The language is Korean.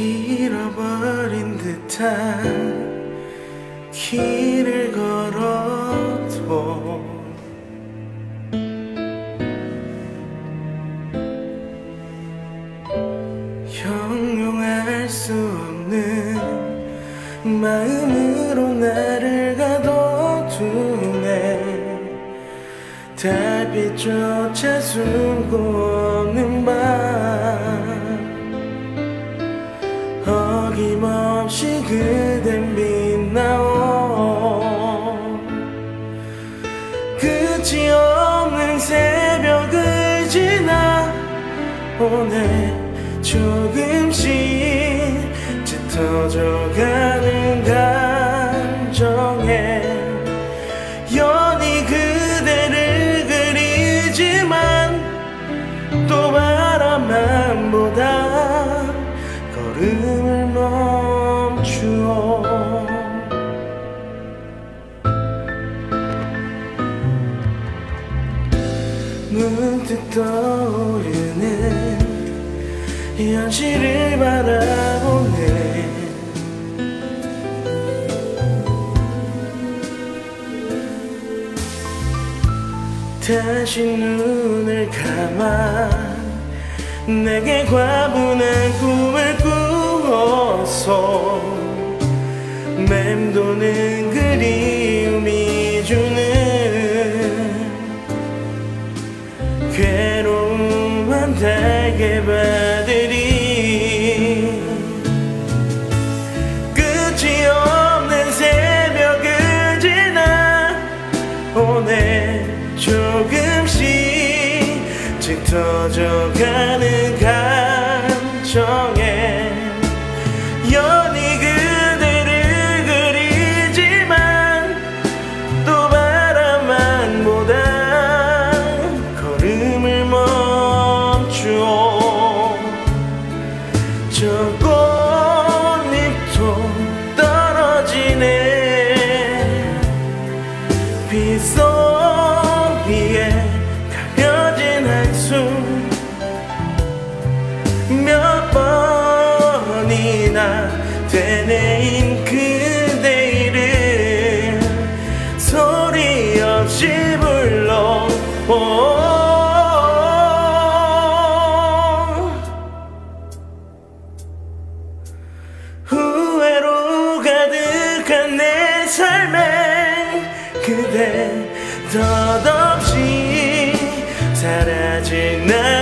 잃어버린 듯한 길을 걸어도 형용할 수 없는 마음으로 나를 가둬두네. 달빛조차 숨고 없는 밤 오늘 조금씩 짙어져가는 감정에 연이 그대를 그리지만 또 바람만 보다 걸음을 멈추 문득 떠오르는 현실을 바라보네. 다시 눈을 감아 내게 과분한 꿈을 꾸어서 맴도는 그리움이 주는 괴로움한 달개바들이 끝이 없는 새벽을 지나 오늘 조금씩 짙어져가는 감정에 되뇌인 그대 이름 소리 없이 불러. 후회로 가득한 내 삶에 그대 덧없이 사라진 나를